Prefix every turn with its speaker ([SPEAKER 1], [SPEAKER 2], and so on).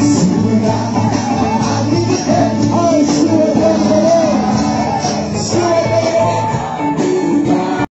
[SPEAKER 1] Ooh.